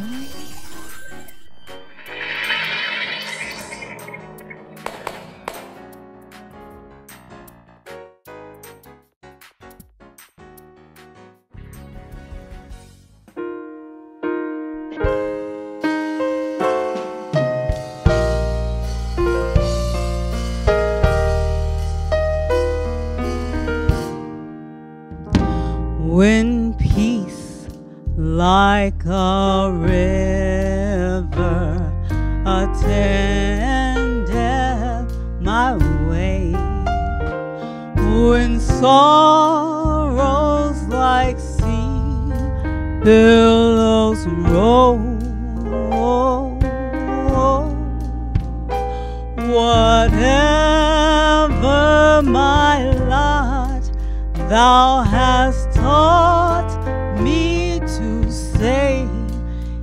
Mm-hmm. Thou hast taught me to say,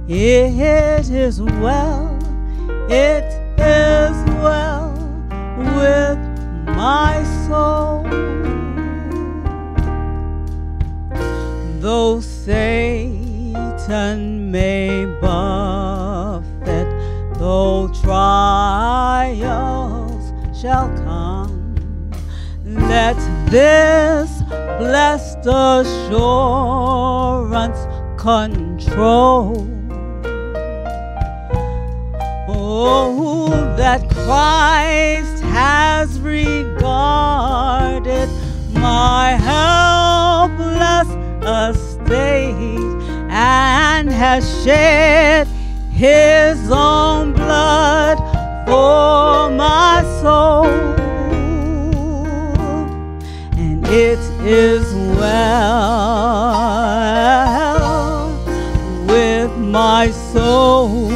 It is well, it is well with my soul. Though Satan may buffet, though trials shall come, let this blessed assurance control. Oh, that Christ has regarded my helpless estate and has shed his own blood for my soul. It is well with my soul.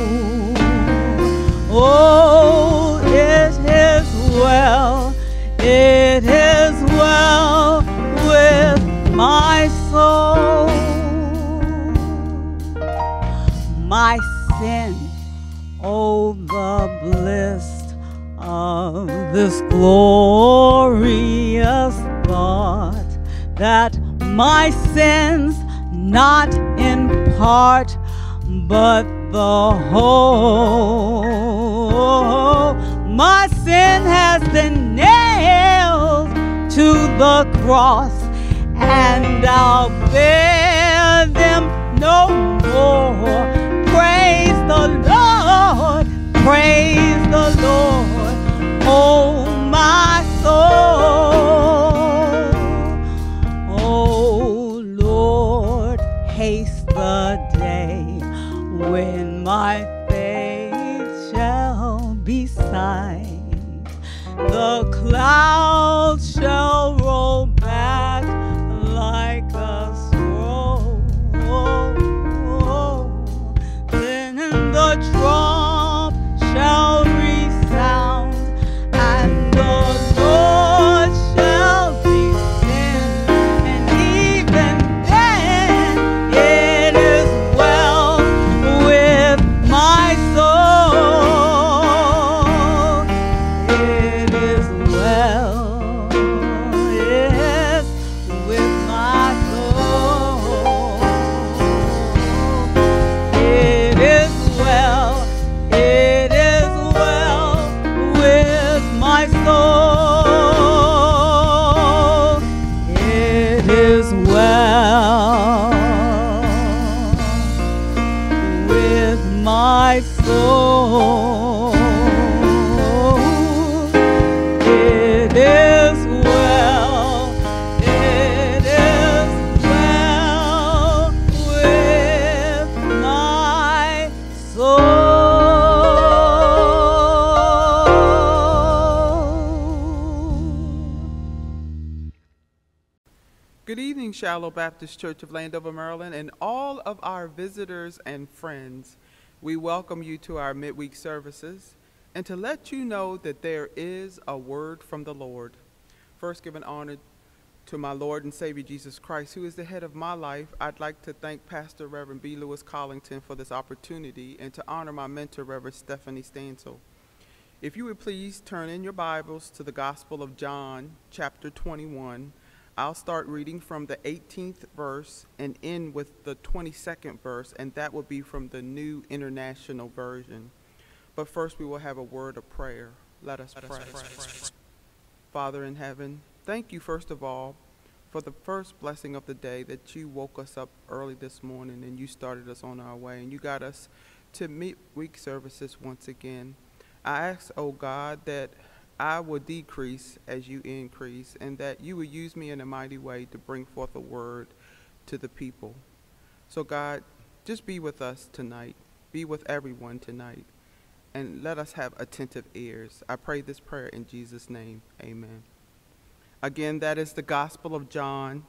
Oh, it is well, it is well with my soul. My sin, oh, the bliss of this thought that my sins, not in part, but the whole, my sin has been nailed to the cross, and I'll bear them no more. Praise the Lord, praise the Lord, oh my Shiloh Baptist Church of Landover, Maryland, and all of our visitors and friends. We welcome you to our midweek services and to let you know that there is a word from the Lord. First, giving honor to my Lord and Savior Jesus Christ, who is the head of my life, I'd like to thank Pastor Reverend B. Lewis Collington for this opportunity and to honor my mentor, Reverend Stephanie Stansel. If you would please turn in your Bibles to the Gospel of John, chapter 21. I'll start reading from the 18th verse and end with the 22nd verse, and that will be from the New International Version. But first, we will have a word of prayer. Let us pray. Father in heaven, thank you first of all for the first blessing of the day that you woke us up early this morning and you started us on our way and you got us to midweek services once again. I ask, oh God, that I will decrease as you increase, and that you will use me in a mighty way to bring forth a word to the people. So, God, just be with us tonight. Be with everyone tonight. And let us have attentive ears. I pray this prayer in Jesus' name. Amen. Again, that is the Gospel of John,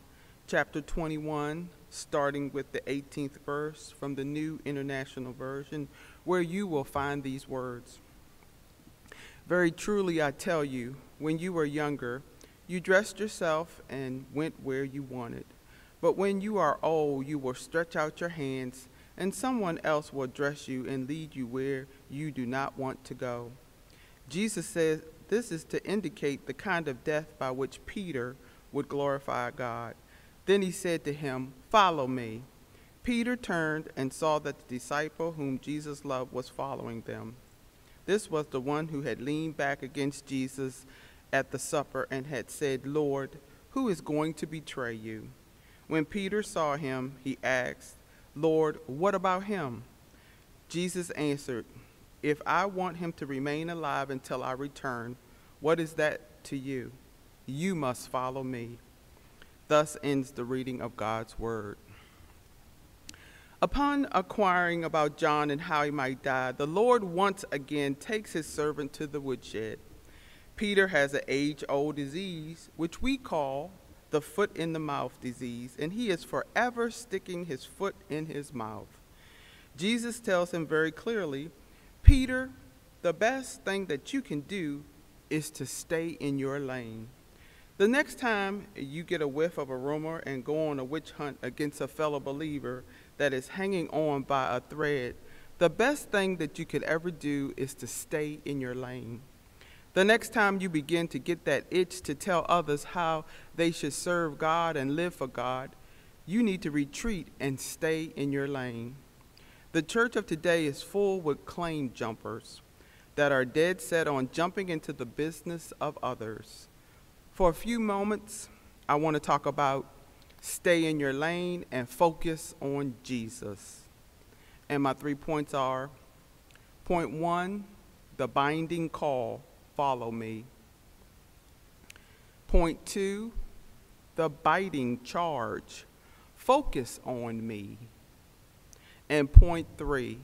chapter 21, starting with the 18th verse from the New International Version, where you will find these words. Very truly, I tell you, when you were younger, you dressed yourself and went where you wanted. But when you are old, you will stretch out your hands, and someone else will dress you and lead you where you do not want to go. Jesus says this is to indicate the kind of death by which Peter would glorify God. Then he said to him, Follow me. Peter turned and saw that the disciple whom Jesus loved was following them. This was the one who had leaned back against Jesus at the supper and had said, Lord, who is going to betray you? When Peter saw him, he asked, Lord, what about him? Jesus answered, If I want him to remain alive until I return, what is that to you? You must follow me. Thus ends the reading of God's word. Upon acquiring about John and how he might die, the Lord once again takes his servant to the woodshed. Peter has an age old disease, which we call the foot in the mouth disease, and he is forever sticking his foot in his mouth. Jesus tells him very clearly Peter, the best thing that you can do is to stay in your lane. The next time you get a whiff of a rumor and go on a witch hunt against a fellow believer, that is hanging on by a thread, the best thing that you could ever do is to stay in your lane. The next time you begin to get that itch to tell others how they should serve God and live for God, you need to retreat and stay in your lane. The church of today is full with claim jumpers that are dead set on jumping into the business of others. For a few moments, I want to talk about stay in your lane, and focus on Jesus. And my three points are point one, the binding call, follow me. Point two, the biting charge, focus on me. And point three,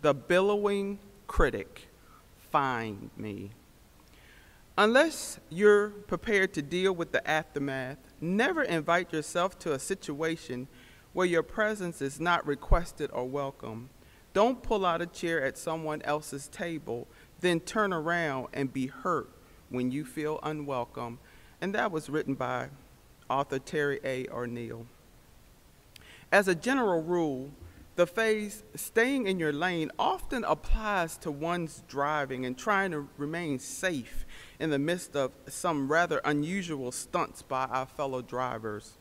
the billowing critic, find me. Unless you're prepared to deal with the aftermath, never invite yourself to a situation where your presence is not requested or welcome. Don't pull out a chair at someone else's table, then turn around and be hurt when you feel unwelcome. And that was written by author Terry A. O'Neill. As a general rule, the phrase staying in your lane often applies to one's driving and trying to remain safe in the midst of some rather unusual stunts by our fellow drivers.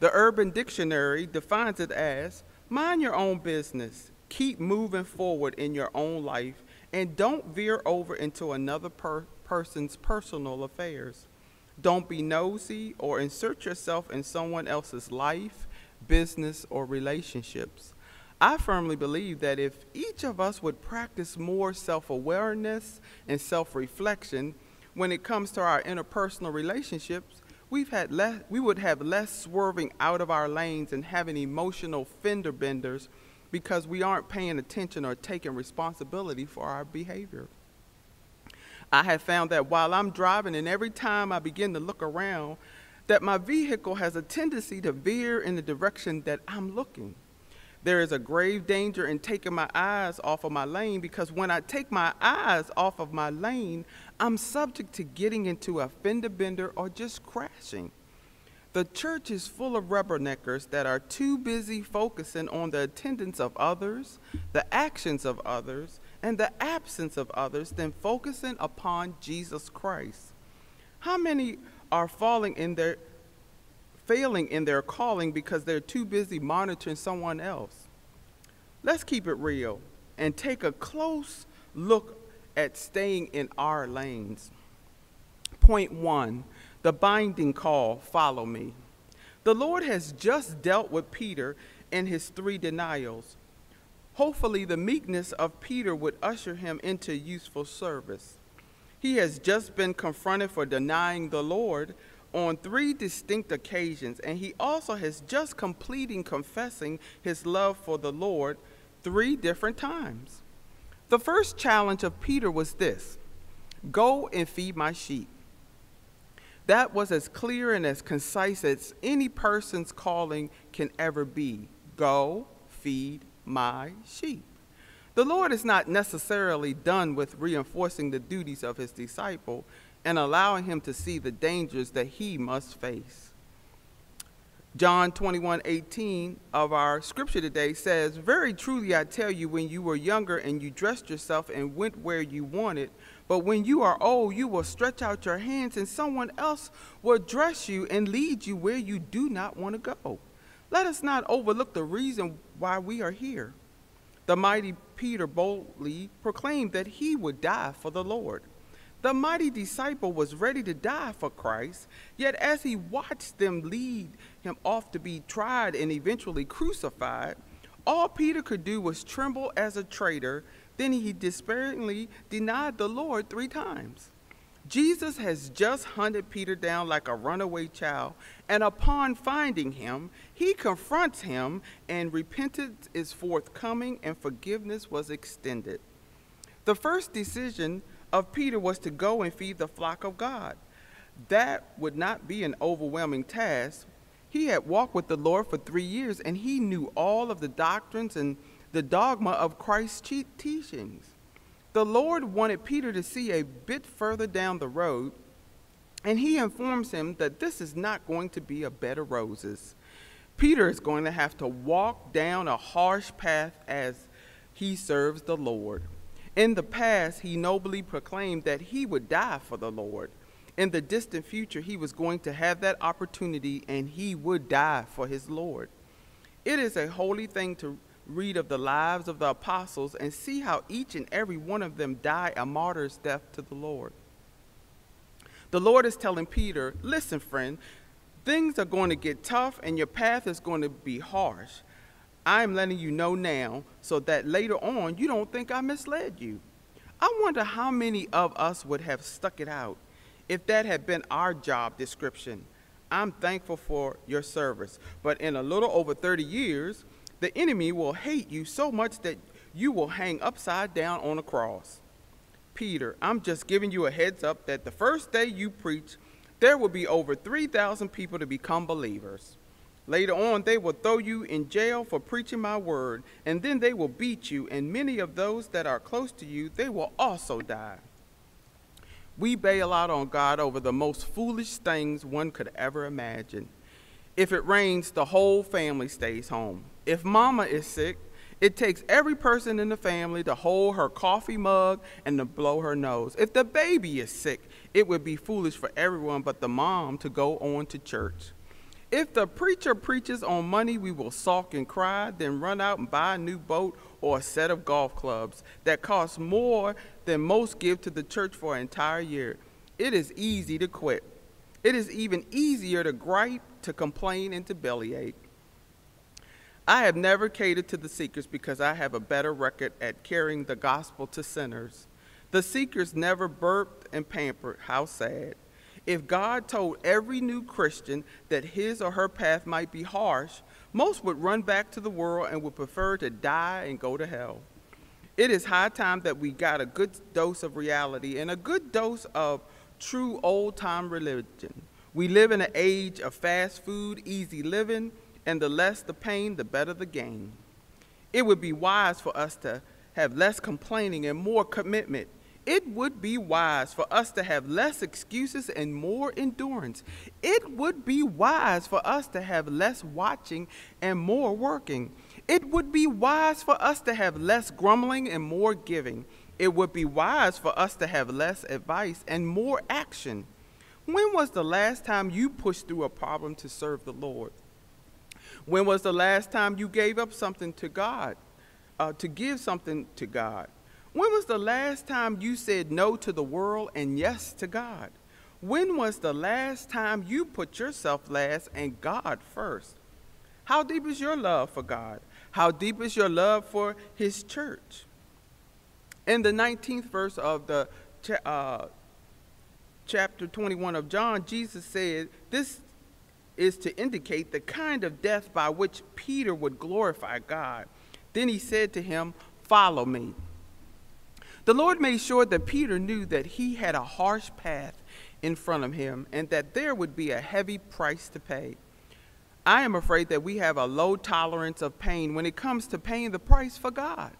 The Urban Dictionary defines it as mind your own business, keep moving forward in your own life, and don't veer over into another per- person's personal affairs. Don't be nosy or insert yourself in someone else's life, business, or relationships. I firmly believe that if each of us would practice more self awareness and self reflection, when it comes to our interpersonal relationships, we've had less, we would have less swerving out of our lanes and having emotional fender benders because we aren't paying attention or taking responsibility for our behavior. I have found that while I'm driving and every time I begin to look around, that my vehicle has a tendency to veer in the direction that I'm looking. There is a grave danger in taking my eyes off of my lane because when I take my eyes off of my lane, I'm subject to getting into a fender bender or just crashing. The church is full of rubberneckers that are too busy focusing on the attendance of others, the actions of others, and the absence of others than focusing upon Jesus Christ. How many are falling in their failing in their calling because they're too busy monitoring someone else? Let's keep it real and take a close look at staying in our lanes. Point one the binding call, follow me. The Lord has just dealt with Peter in his three denials. Hopefully, the meekness of Peter would usher him into useful service. He has just been confronted for denying the Lord on three distinct occasions, and he also has just completing confessing his love for the Lord three different times. The first challenge of Peter was this Go and feed my sheep. That was as clear and as concise as any person's calling can ever be. Go feed my sheep. The Lord is not necessarily done with reinforcing the duties of his disciple and allowing him to see the dangers that he must face. John 21, 18 of our scripture today says, Very truly I tell you, when you were younger and you dressed yourself and went where you wanted, but when you are old, you will stretch out your hands and someone else will dress you and lead you where you do not want to go. Let us not overlook the reason why we are here. The mighty Peter boldly proclaimed that he would die for the Lord. The mighty disciple was ready to die for Christ, yet as he watched them lead him off to be tried and eventually crucified, all Peter could do was tremble as a traitor. Then he despairingly denied the Lord three times. Jesus has just hunted Peter down like a runaway child, and upon finding him, he confronts him, and repentance is forthcoming, and forgiveness was extended. The first decision of Peter was to go and feed the flock of God. That would not be an overwhelming task. He had walked with the Lord for three years and he knew all of the doctrines and the dogma of Christ's teachings. The Lord wanted Peter to see a bit further down the road, and he informs him that this is not going to be a bed of roses. Peter is going to have to walk down a harsh path as he serves the Lord. In the past, he nobly proclaimed that he would die for the Lord. In the distant future, he was going to have that opportunity and he would die for his Lord. It is a holy thing to read of the lives of the apostles and see how each and every one of them died a martyr's death to the Lord. The Lord is telling Peter, listen, friend, things are going to get tough and your path is going to be harsh. I'm letting you know now so that later on you don't think I misled you. I wonder how many of us would have stuck it out if that had been our job description. I'm thankful for your service, but in a little over 30 years, the enemy will hate you so much that you will hang upside down on a cross. Peter, I'm just giving you a heads up that the first day you preach, there will be over 3,000 people to become believers. Later on, they will throw you in jail for preaching my word, and then they will beat you, and many of those that are close to you, they will also die. We bail out on God over the most foolish things one could ever imagine. If it rains, the whole family stays home. If mama is sick, it takes every person in the family to hold her coffee mug and to blow her nose. If the baby is sick, it would be foolish for everyone but the mom to go on to church. If the preacher preaches on money, we will sulk and cry, then run out and buy a new boat or a set of golf clubs that cost more than most give to the church for an entire year. It is easy to quit. It is even easier to gripe, to complain, and to bellyache. I have never catered to the seekers because I have a better record at carrying the gospel to sinners. The seekers never burped and pampered. How sad. If God told every new Christian that his or her path might be harsh, most would run back to the world and would prefer to die and go to hell. It is high time that we got a good dose of reality and a good dose of true old time religion. We live in an age of fast food, easy living, and the less the pain, the better the gain. It would be wise for us to have less complaining and more commitment. It would be wise for us to have less excuses and more endurance. It would be wise for us to have less watching and more working. It would be wise for us to have less grumbling and more giving. It would be wise for us to have less advice and more action. When was the last time you pushed through a problem to serve the Lord? When was the last time you gave up something to God, uh, to give something to God? When was the last time you said no to the world and yes to God? When was the last time you put yourself last and God first? How deep is your love for God? How deep is your love for His church? In the 19th verse of the uh, chapter 21 of John, Jesus said, This is to indicate the kind of death by which Peter would glorify God. Then he said to him, Follow me. The Lord made sure that Peter knew that he had a harsh path in front of him and that there would be a heavy price to pay. I am afraid that we have a low tolerance of pain when it comes to paying the price for God.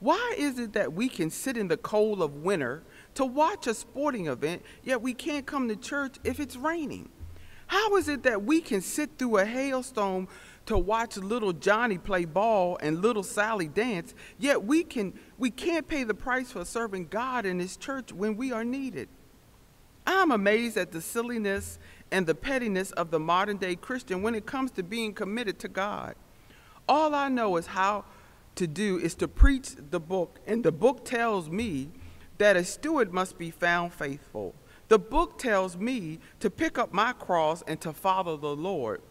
Why is it that we can sit in the cold of winter to watch a sporting event, yet we can't come to church if it's raining? How is it that we can sit through a hailstorm to watch little Johnny play ball and little Sally dance, yet we can we can't pay the price for serving God in his church when we are needed. I'm amazed at the silliness and the pettiness of the modern day Christian when it comes to being committed to God. All I know is how to do is to preach the book, and the book tells me that a steward must be found faithful. The book tells me to pick up my cross and to follow the Lord.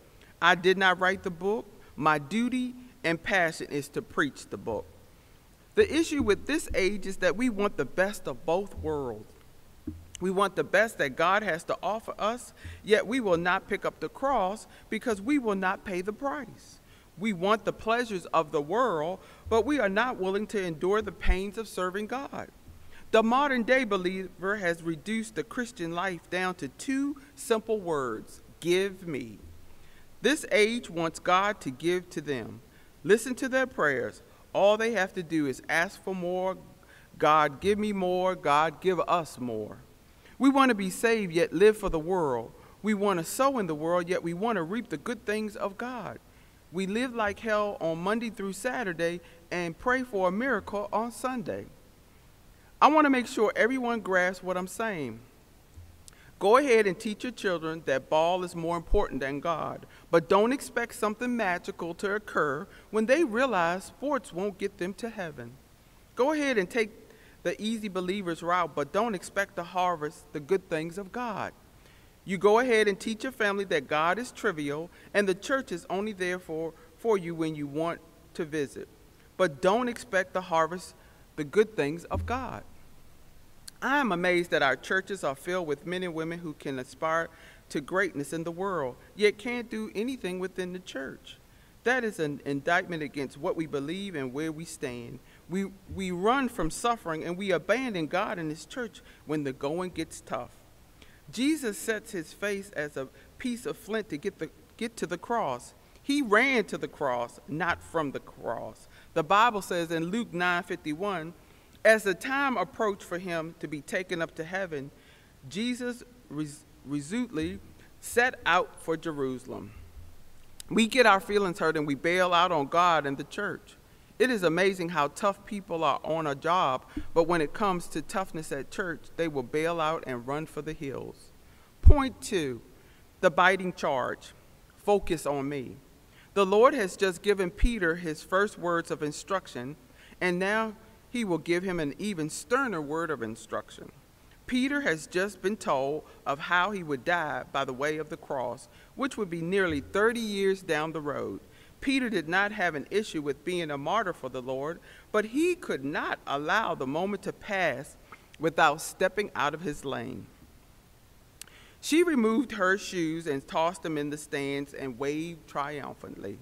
I did not write the book. My duty and passion is to preach the book. The issue with this age is that we want the best of both worlds. We want the best that God has to offer us, yet we will not pick up the cross because we will not pay the price. We want the pleasures of the world, but we are not willing to endure the pains of serving God. The modern day believer has reduced the Christian life down to two simple words give me. This age wants God to give to them. Listen to their prayers. All they have to do is ask for more. God, give me more. God, give us more. We want to be saved, yet live for the world. We want to sow in the world, yet we want to reap the good things of God. We live like hell on Monday through Saturday and pray for a miracle on Sunday. I want to make sure everyone grasps what I'm saying. Go ahead and teach your children that ball is more important than God, but don't expect something magical to occur when they realize sports won't get them to heaven. Go ahead and take the easy believer's route, but don't expect to harvest the good things of God. You go ahead and teach your family that God is trivial and the church is only there for, for you when you want to visit. But don't expect to harvest the good things of God. I am amazed that our churches are filled with men and women who can aspire to greatness in the world, yet can't do anything within the church. That is an indictment against what we believe and where we stand. We, we run from suffering and we abandon God and His church when the going gets tough. Jesus sets his face as a piece of flint to get, the, get to the cross. He ran to the cross, not from the cross. The Bible says in Luke 9:51, as the time approached for him to be taken up to heaven, Jesus res- resolutely set out for Jerusalem. We get our feelings hurt and we bail out on God and the church. It is amazing how tough people are on a job, but when it comes to toughness at church, they will bail out and run for the hills. Point two the biting charge focus on me. The Lord has just given Peter his first words of instruction, and now he will give him an even sterner word of instruction. Peter has just been told of how he would die by the way of the cross, which would be nearly 30 years down the road. Peter did not have an issue with being a martyr for the Lord, but he could not allow the moment to pass without stepping out of his lane. She removed her shoes and tossed them in the stands and waved triumphantly,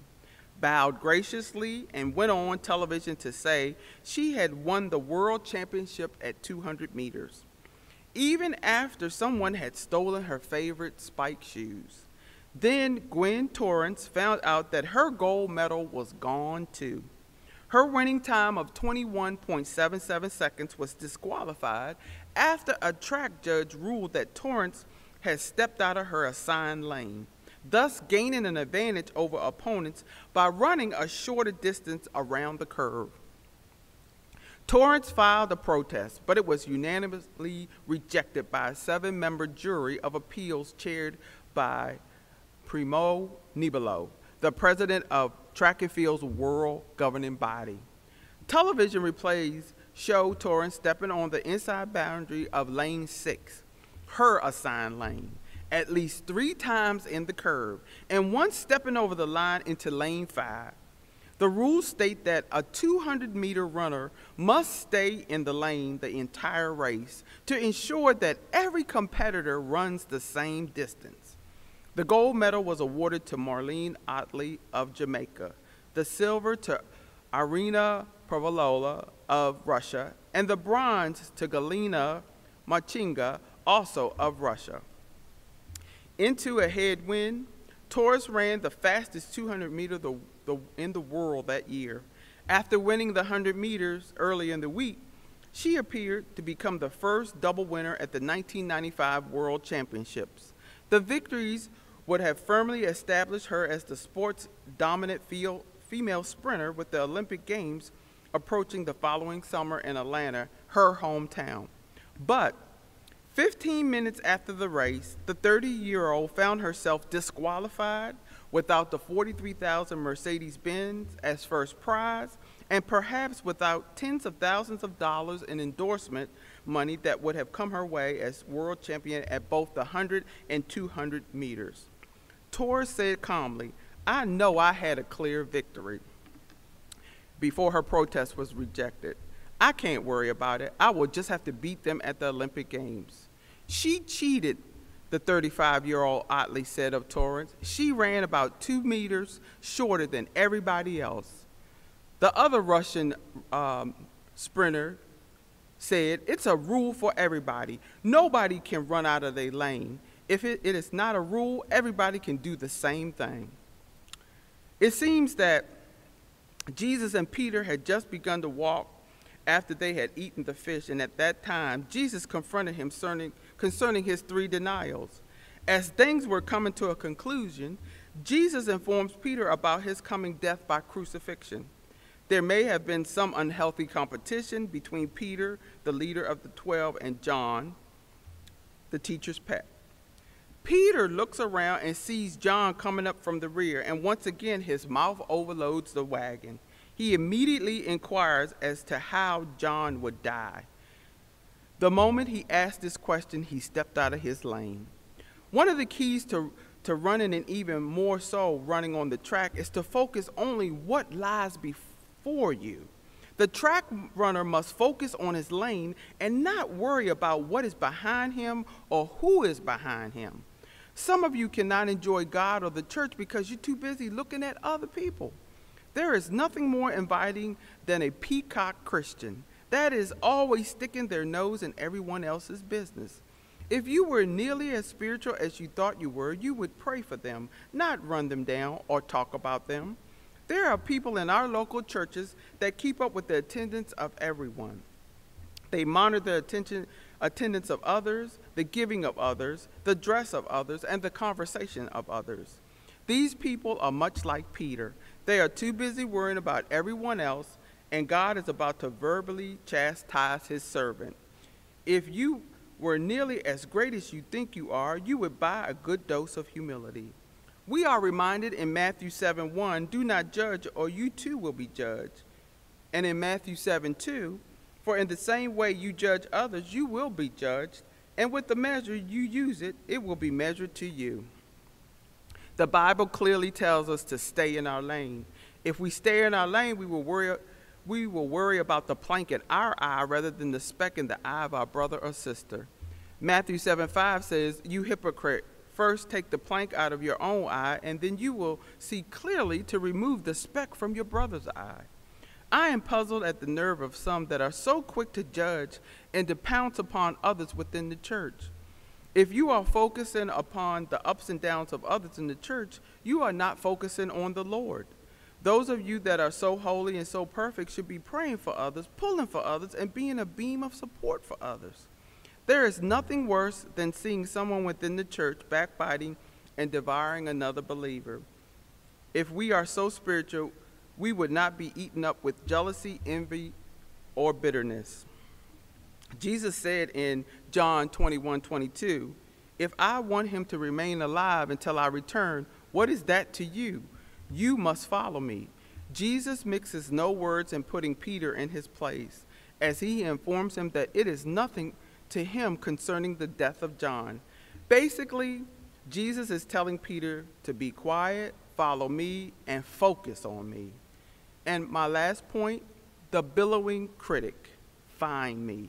bowed graciously, and went on television to say she had won the world championship at 200 meters. even after someone had stolen her favorite spike shoes. Then Gwen Torrence found out that her gold medal was gone too. Her winning time of 21.77 seconds was disqualified after a track judge ruled that Torrence had stepped out of her assigned lane, thus gaining an advantage over opponents by running a shorter distance around the curve. Torrence filed a protest, but it was unanimously rejected by a seven member jury of appeals chaired by Primo Nebiolo, the president of Track and Field's world governing body. Television replays show Torrence stepping on the inside boundary of lane six, her assigned lane, at least three times in the curve, and once stepping over the line into lane five. The rules state that a 200 meter runner must stay in the lane the entire race to ensure that every competitor runs the same distance. The gold medal was awarded to Merlene Ottey of Jamaica, the silver to Irina Privalova of Russia, and the bronze to Galina Malchugina, also of Russia. Into a headwind, Torres ran the fastest 200 meter the the, in the world that year. After winning the 100 meters early in the week, she appeared to become the first double winner at the 1995 World Championships. The victories would have firmly established her as the sport's dominant female sprinter with the Olympic Games approaching the following summer in Atlanta, her hometown. But 15 minutes after the race, the 30 year old found herself disqualified without the 43,000 Mercedes-Benz as first prize, and perhaps without tens of thousands of dollars in endorsement money that would have come her way as world champion at both the 100 and 200 meters. Torres said calmly, I know I had a clear victory before her protest was rejected. I can't worry about it. I will just have to beat them at the Olympic Games. She cheated the 35 year old Ottey said of Torrence. She ran about two meters shorter than everybody else. The other Russian um, sprinter said, It's a rule for everybody. Nobody can run out of their lane. If it, it is not a rule, everybody can do the same thing. It seems that Jesus and Peter had just begun to walk after they had eaten the fish, and at that time, Jesus confronted him concerning concerning his three denials. As things were coming to a conclusion, Jesus informs Peter about his coming death by crucifixion. There may have been some unhealthy competition between Peter, the leader of the twelve, and John, the teacher's pet. Peter looks around and sees John coming up from the rear, and once again his mouth overloads the wagon. He immediately inquires as to how John would die. The moment he asked this question, he stepped out of his lane. One of the keys to, to running, and even more so running on the track, is to focus only what lies before you. The track runner must focus on his lane and not worry about what is behind him or who is behind him. Some of you cannot enjoy God or the church because you're too busy looking at other people. There is nothing more inviting than a peacock Christian that is always sticking their nose in everyone else's business. If you were nearly as spiritual as you thought you were, you would pray for them, not run them down or talk about them. There are people in our local churches that keep up with the attendance of everyone. They monitor the attention, attendance of others, the giving of others, the dress of others, and the conversation of others. These people are much like Peter. They are too busy worrying about everyone else and God is about to verbally chastise his servant. If you were nearly as great as you think you are, you would buy a good dose of humility. We are reminded in Matthew 7 1, do not judge, or you too will be judged. And in Matthew 7 2, for in the same way you judge others, you will be judged, and with the measure you use it, it will be measured to you. The Bible clearly tells us to stay in our lane. If we stay in our lane, we will worry we will worry about the plank in our eye rather than the speck in the eye of our brother or sister. Matthew 7 5 says, You hypocrite, first take the plank out of your own eye, and then you will see clearly to remove the speck from your brother's eye. I am puzzled at the nerve of some that are so quick to judge and to pounce upon others within the church. If you are focusing upon the ups and downs of others in the church, you are not focusing on the Lord. Those of you that are so holy and so perfect should be praying for others, pulling for others, and being a beam of support for others. There is nothing worse than seeing someone within the church backbiting and devouring another believer. If we are so spiritual, we would not be eaten up with jealousy, envy, or bitterness. Jesus said in John 21 22, If I want him to remain alive until I return, what is that to you? You must follow me. Jesus mixes no words in putting Peter in his place, as he informs him that it is nothing to him concerning the death of John. Basically, Jesus is telling Peter to be quiet, follow me, and focus on me. And my last point the billowing critic, find me.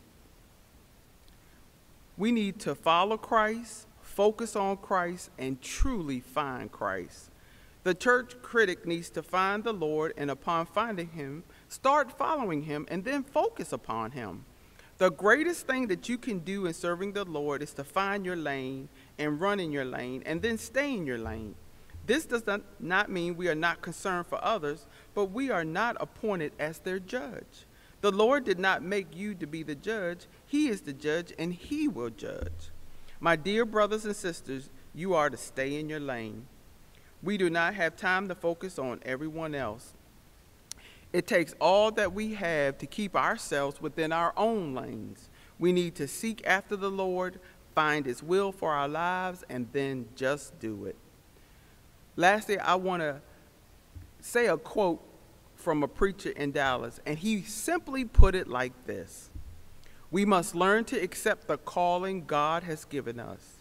We need to follow Christ, focus on Christ, and truly find Christ. The church critic needs to find the Lord, and upon finding him, start following him, and then focus upon him. The greatest thing that you can do in serving the Lord is to find your lane and run in your lane, and then stay in your lane. This does not, not mean we are not concerned for others, but we are not appointed as their judge. The Lord did not make you to be the judge, He is the judge, and He will judge. My dear brothers and sisters, you are to stay in your lane. We do not have time to focus on everyone else. It takes all that we have to keep ourselves within our own lanes. We need to seek after the Lord, find His will for our lives, and then just do it. Lastly, I want to say a quote from a preacher in Dallas, and he simply put it like this We must learn to accept the calling God has given us,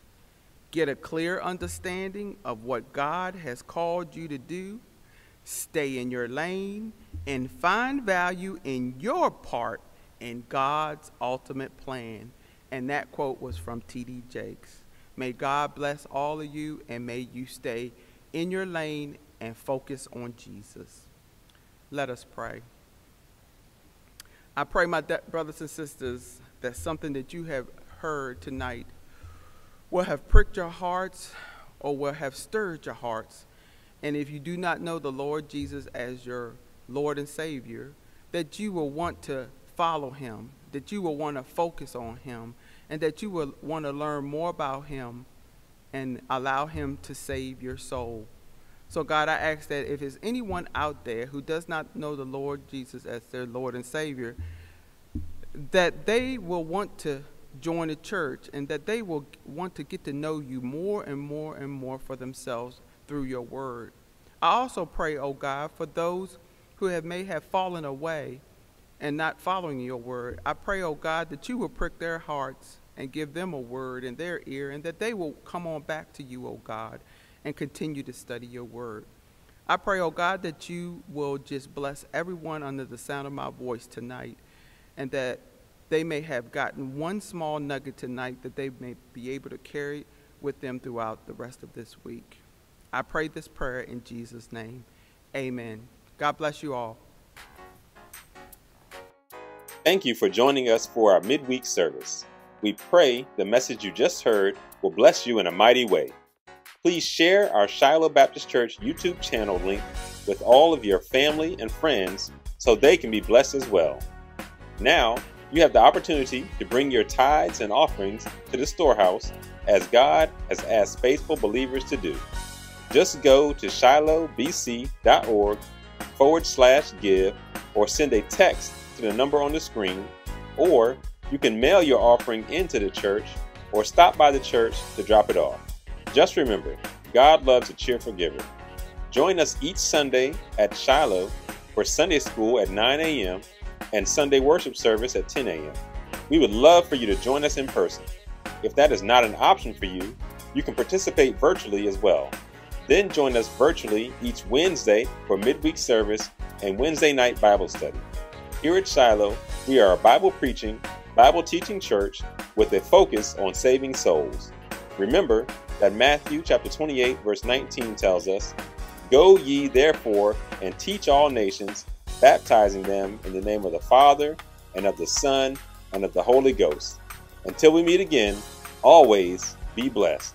get a clear understanding of what God has called you to do, stay in your lane, and find value in your part in God's ultimate plan. And that quote was from T.D. Jakes. May God bless all of you, and may you stay in your lane and focus on Jesus. Let us pray. I pray, my brothers and sisters, that something that you have heard tonight will have pricked your hearts or will have stirred your hearts. And if you do not know the Lord Jesus as your Lord and Savior, that you will want to follow him, that you will want to focus on him, and that you will want to learn more about him and allow Him to save your soul. So, God, I ask that if there's anyone out there who does not know the Lord Jesus as their Lord and Savior, that they will want to join a church and that they will want to get to know you more and more and more for themselves through your word. I also pray, oh God, for those who have may have fallen away and not following your word. I pray, oh God, that you will prick their hearts and give them a word in their ear, and that they will come on back to you, O God, and continue to study your word. I pray, O God, that you will just bless everyone under the sound of my voice tonight, and that they may have gotten one small nugget tonight that they may be able to carry with them throughout the rest of this week. I pray this prayer in Jesus' name. Amen. God bless you all. Thank you for joining us for our midweek service. We pray the message you just heard will bless you in a mighty way. Please share our Shiloh Baptist Church YouTube channel link with all of your family and friends so they can be blessed as well. Now, you have the opportunity to bring your tithes and offerings to the storehouse as God has asked faithful believers to do. Just go to shilohbc.org forward slash give or send a text to the number on the screen or you can mail your offering into the church or stop by the church to drop it off. Just remember, God loves a cheerful giver. Join us each Sunday at Shiloh for Sunday school at 9 a.m. and Sunday worship service at 10 a.m. We would love for you to join us in person. If that is not an option for you, you can participate virtually as well. Then join us virtually each Wednesday for midweek service and Wednesday night Bible study. Here at Shiloh, we are a Bible preaching, Bible teaching church with a focus on saving souls. Remember that Matthew chapter 28 verse 19 tells us, "Go ye therefore and teach all nations, baptizing them in the name of the Father, and of the Son, and of the Holy Ghost. Until we meet again, always be blessed.